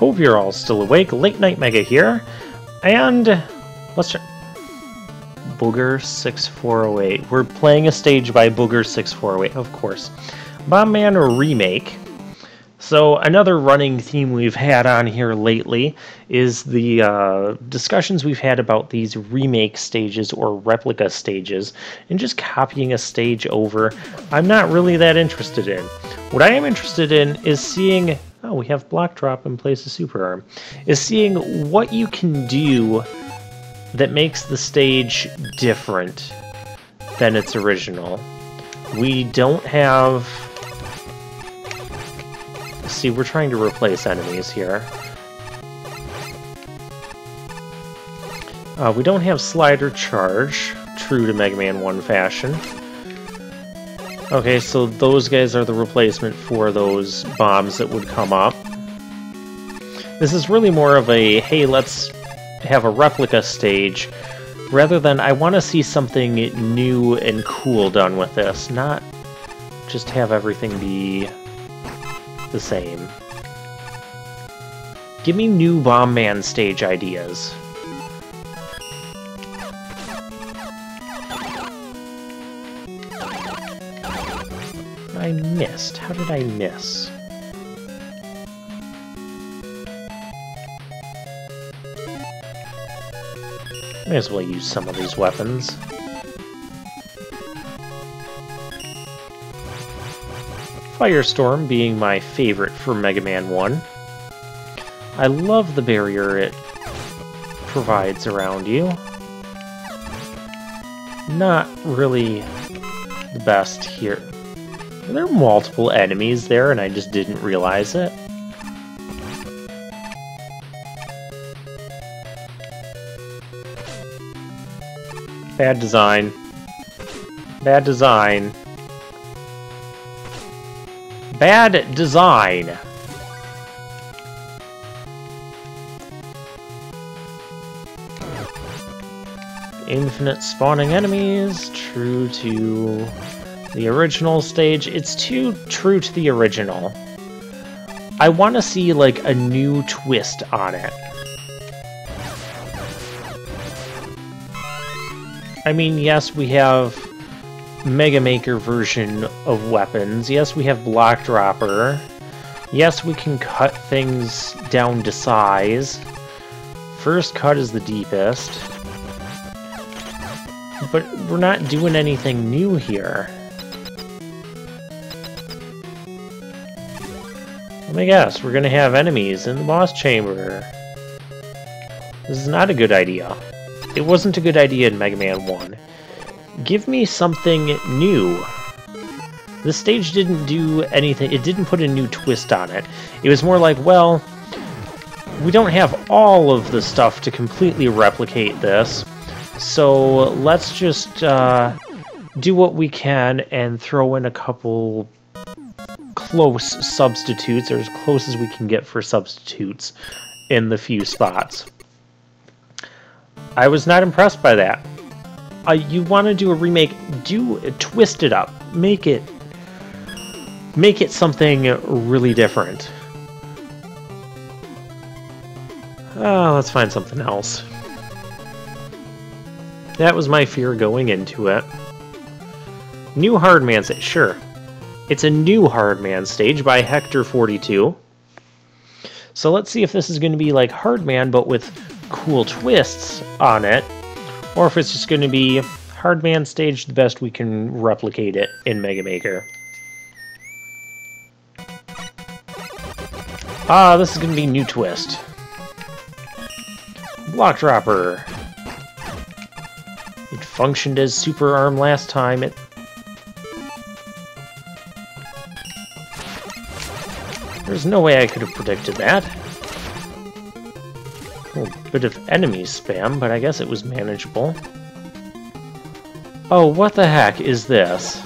Hope you're all still awake. Late Night Mega here. And let's check. Booger 6408. We're playing a stage by Booger 6408, of course. Bomb Man Remake. So another running theme we've had on here lately is the uh, discussions we've had about these remake stages or replica stages and just copying a stage over. I'm not really that interested in. What I am interested in is seeing oh we have block drop in place of super arm is seeing what you can do that makes the stage different than its original. We don't have See, we're trying to replace enemies here. Uh, we don't have Slider Charge, true to Mega Man 1 fashion. Okay, so those guys are the replacement for those bombs that would come up. This is really more of a, hey, let's have a replica stage, rather than I want to see something new and cool done with this, not just have everything be the same. Give me new Bomb Man stage ideas. I missed. How did I miss? May as well use some of these weapons. Firestorm being my favorite for Mega Man 1. I love the barrier it provides around you. Not really the best here. There are multiple enemies there and I just didn't realize it. Bad design. Bad design. Bad design. Infinite spawning enemies, true to the original stage. It's too true to the original. I want to see, like, a new twist on it. I mean, yes, we have Mega Maker version of weapons. Yes, we have Block Dropper. Yes, we can cut things down to size. First cut is the deepest. But we're not doing anything new here. Let me guess, we're gonna have enemies in the boss chamber. This is not a good idea. It wasn't a good idea in Mega Man 1 give me something new. The stage didn't do anything, it didn't put a new twist on it. It was more like, well, we don't have all of the stuff to completely replicate this, so let's just uh, do what we can and throw in a couple close substitutes, or as close as we can get for substitutes, in the few spots. I was not impressed by that uh, you want to do a remake, do twist it up, make it make it something really different. Uh, let's find something else. That was my fear going into it. New Hardman stage, sure. It's a new Hardman stage by Hector42. So let's see if this is going to be like Hardman, but with cool twists on it or if it's just going to be Hardman stage the best we can replicate it in Mega Maker. Ah, this is going to be new twist. Block Dropper. It functioned as Super Arm last time. It There's no way I could have predicted that. A bit of enemy spam, but I guess it was manageable. Oh, what the heck is this?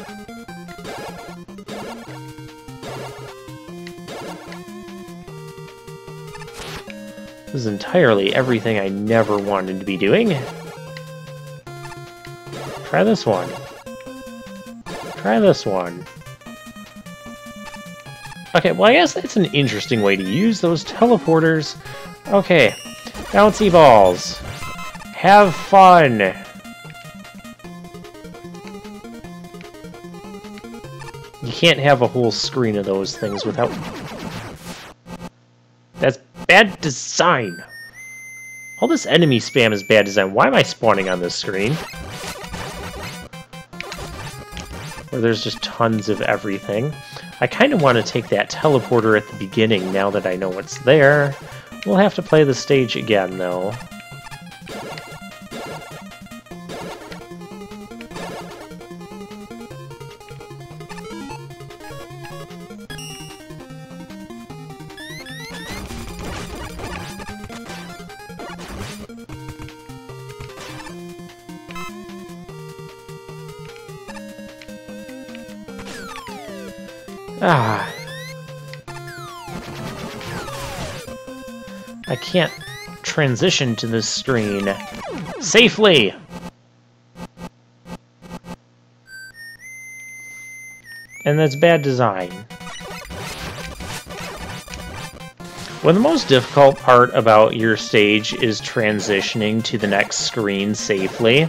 This is entirely everything I never wanted to be doing. Try this one. Try this one. Okay, well I guess that's an interesting way to use those teleporters. Okay, bouncy balls. Have fun! You can't have a whole screen of those things without... That's bad design! All this enemy spam is bad design. Why am I spawning on this screen? Where there's just tons of everything. I kind of want to take that teleporter at the beginning now that I know what's there. We'll have to play the stage again, though. Ah. I can't transition to this screen safely. And that's bad design. When the most difficult part about your stage is transitioning to the next screen safely,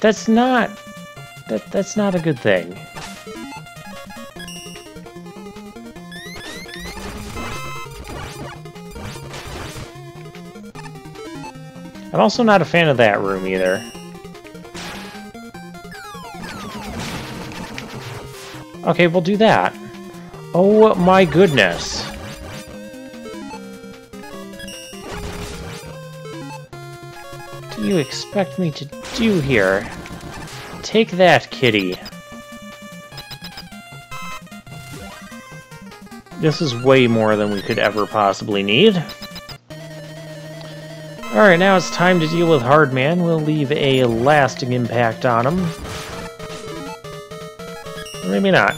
that's not that that's not a good thing. I'm also not a fan of that room either. Okay, we'll do that. Oh my goodness. What do you expect me to do here? Take that, kitty. This is way more than we could ever possibly need. Alright, now it's time to deal with Hardman. We'll leave a lasting impact on him. Maybe not.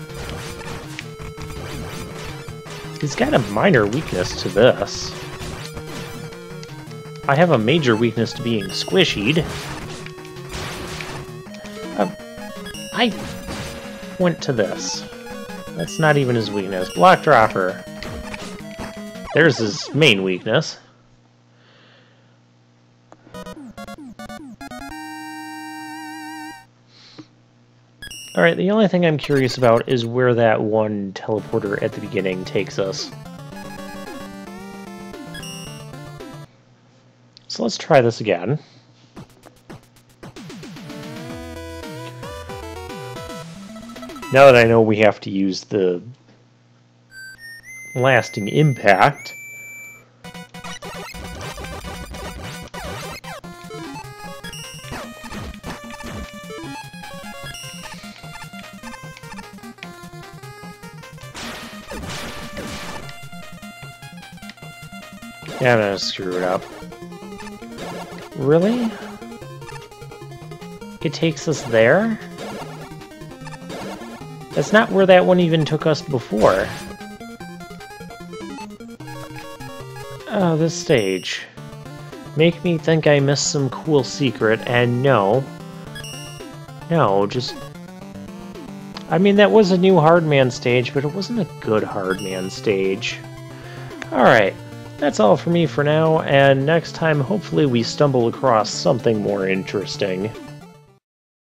He's got a minor weakness to this. I have a major weakness to being squishied. Uh, I went to this. That's not even his weakness. Block Dropper. There's his main weakness. Alright, the only thing I'm curious about is where that one teleporter at the beginning takes us. So let's try this again. Now that I know we have to use the lasting impact, Yeah, I'm gonna screw it up. Really? It takes us there? That's not where that one even took us before. Oh, this stage. Make me think I missed some cool secret, and no. No, just... I mean, that was a new Hardman stage, but it wasn't a good Hardman stage. Alright. That's all for me for now, and next time hopefully we stumble across something more interesting.